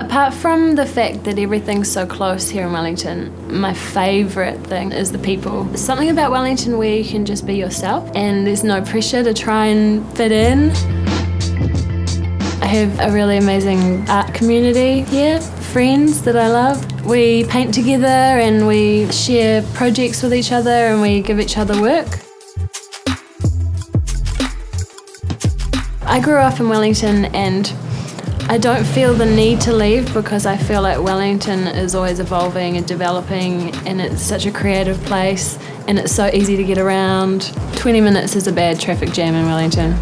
Apart from the fact that everything's so close here in Wellington, my favourite thing is the people. There's something about Wellington where you can just be yourself and there's no pressure to try and fit in. I have a really amazing art community here, friends that I love. We paint together and we share projects with each other and we give each other work. I grew up in Wellington and I don't feel the need to leave because I feel like Wellington is always evolving and developing and it's such a creative place and it's so easy to get around. 20 minutes is a bad traffic jam in Wellington.